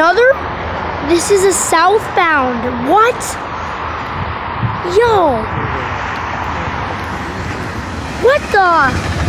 another? This is a southbound. What? Yo. What the?